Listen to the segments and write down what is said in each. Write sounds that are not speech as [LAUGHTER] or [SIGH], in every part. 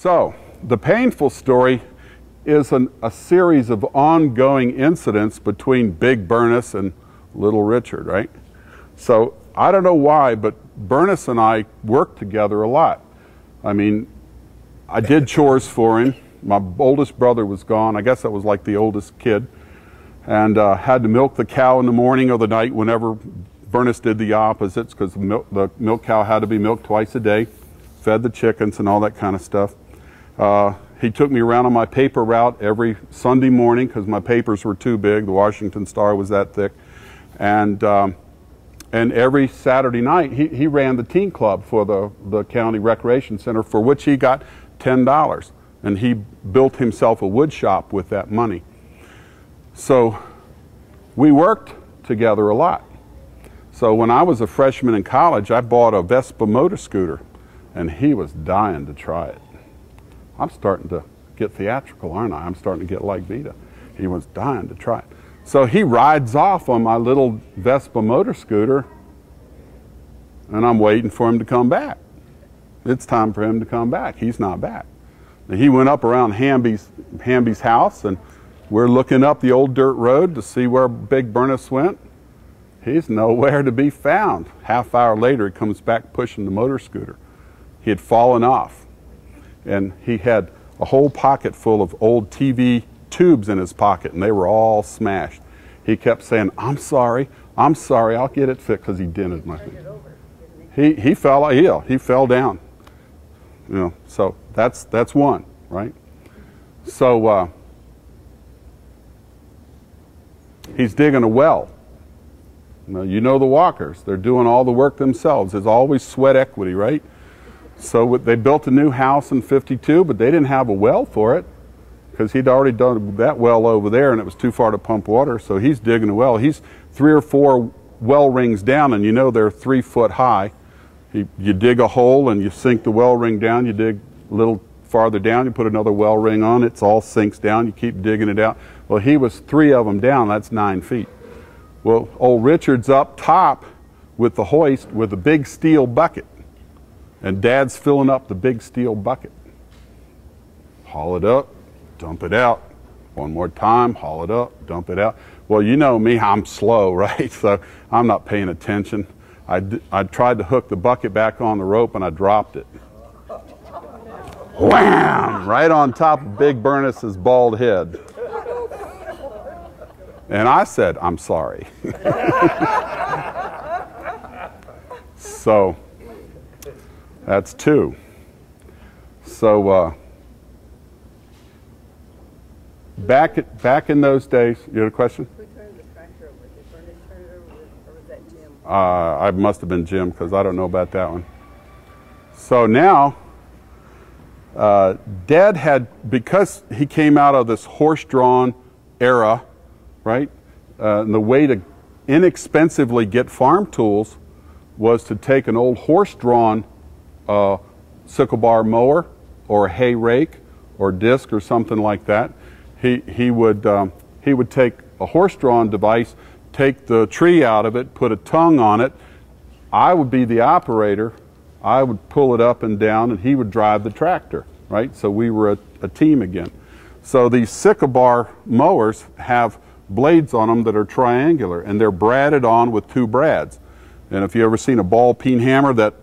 So, the painful story is an, a series of ongoing incidents between Big Bernice and Little Richard, right? So, I don't know why, but Bernice and I worked together a lot. I mean, I did chores for him. My oldest brother was gone. I guess I was like the oldest kid. And uh, had to milk the cow in the morning or the night whenever Bernice did the opposites because the the milk cow had to be milked twice a day, fed the chickens and all that kind of stuff. Uh, he took me around on my paper route every Sunday morning because my papers were too big. The Washington Star was that thick. And, um, and every Saturday night, he, he ran the teen club for the, the county recreation center, for which he got $10. And he built himself a wood shop with that money. So we worked together a lot. So when I was a freshman in college, I bought a Vespa motor scooter, and he was dying to try it. I'm starting to get theatrical, aren't I? I'm starting to get like Vita. He was dying to try it. So he rides off on my little Vespa motor scooter, and I'm waiting for him to come back. It's time for him to come back. He's not back. And he went up around Hamby's, Hamby's house, and we're looking up the old dirt road to see where Big Bernice went. He's nowhere to be found. Half hour later, he comes back pushing the motor scooter. He had fallen off, and he had a whole pocket full of old TV tubes in his pocket, and they were all smashed. He kept saying, I'm sorry, I'm sorry, I'll get it fixed, because he dented my thing. He, he fell, yeah, he fell down. You know, so that's, that's one, right? So uh, he's digging a well. Now, you know the walkers. They're doing all the work themselves. There's always sweat equity, right? So they built a new house in 52, but they didn't have a well for it because he'd already done that well over there and it was too far to pump water. So he's digging a well. He's three or four well rings down, and you know they're three foot high. He, you dig a hole and you sink the well ring down. You dig a little farther down, you put another well ring on. It all sinks down. You keep digging it out. Well, he was three of them down. That's nine feet. Well, old Richard's up top with the hoist with a big steel bucket. And Dad's filling up the big steel bucket. Haul it up, dump it out. One more time, haul it up, dump it out. Well, you know me, I'm slow, [LAUGHS] right? So I'm not paying attention. I, I tried to hook the bucket back on the rope and I dropped it. Wham! Right on top of Big Bernice's bald head. And I said, I'm sorry. [LAUGHS] so that's two. So uh, back, at, back in those days, you had a question? Who turned the tractor over? Did Bernice turn it over, or was that Jim? Uh, I must have been Jim because I don't know about that one. So now, uh, Dad had, because he came out of this horse drawn era, right? Uh, and the way to inexpensively get farm tools was to take an old horse drawn uh, sickle bar mower or a hay rake or disc or something like that. He, he, would, um, he would take a horse drawn device, take the tree out of it, put a tongue on it. I would be the operator. I would pull it up and down, and he would drive the tractor, right? So we were a, a team again. So these sickle bar mowers have blades on them that are triangular, and they're bradded on with two brads. And if you ever seen a ball peen hammer, that,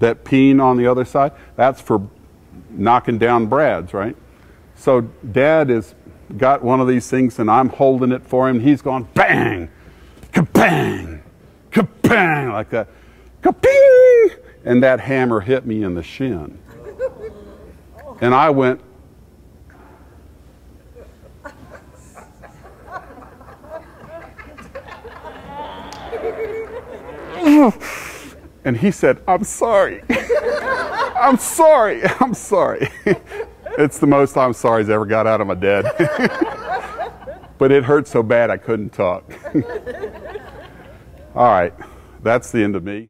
that peen on the other side, that's for knocking down brads, right? So dad has got one of these things, and I'm holding it for him. He's going bang, kabang, kabang, like that. Kaping! And that hammer hit me in the shin. And I went, and he said, I'm sorry. [LAUGHS] I'm sorry. [LAUGHS] I'm sorry. [LAUGHS] it's the most I'm sorry's ever got out of my dad. but it hurt so bad I couldn't talk. All right, that's the end of me.